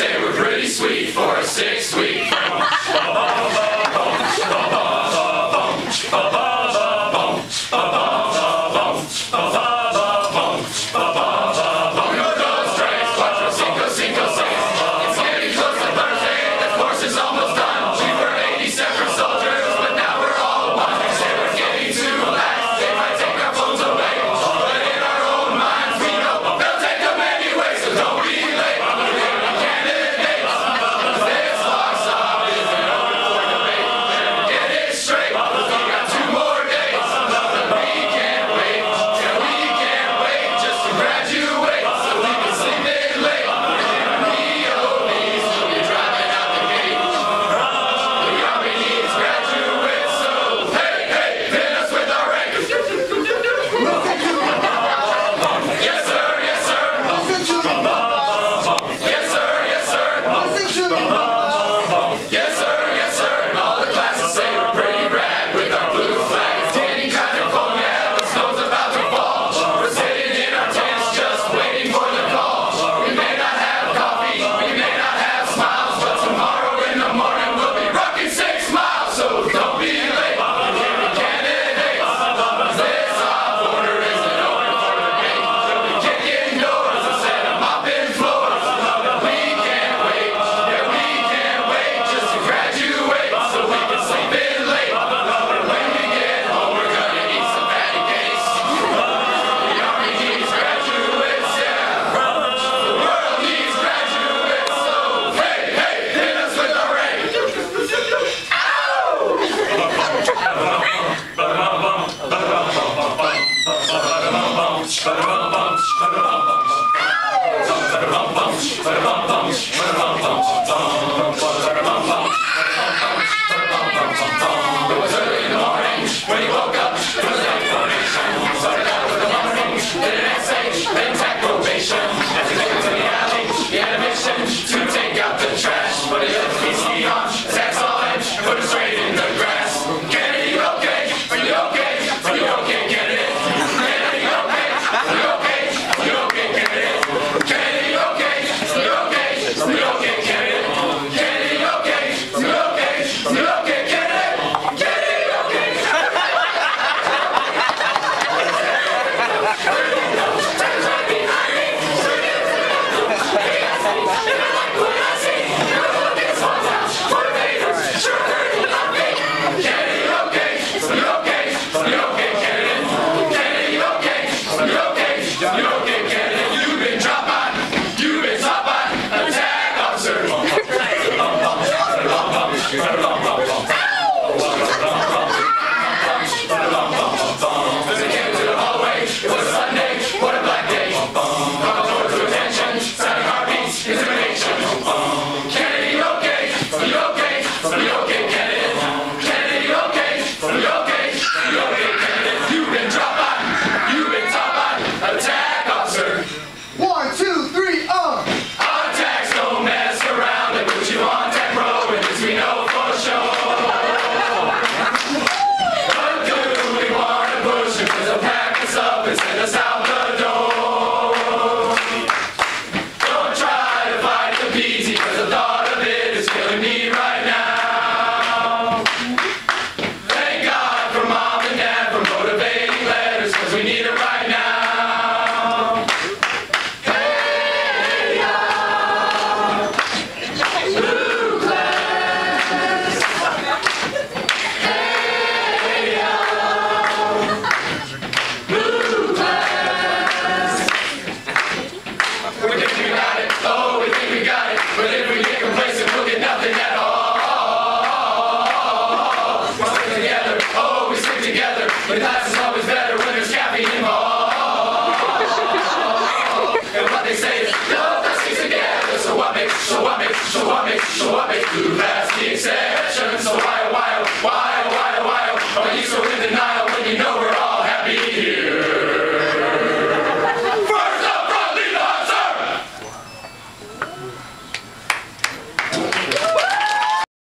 say we're pretty sweet for a six. when he. Salut Cause we need it right now. Hey, y'all. Blue class. Hey, y'all. Blue class. We think we got it. Oh, we think we got it. But if we get complacent, we'll get nothing at all. We stick together. Oh, we stick together. But that's always So what makes, so what makes you pass the exception? So why, why, why, why, why, why are you so in denial?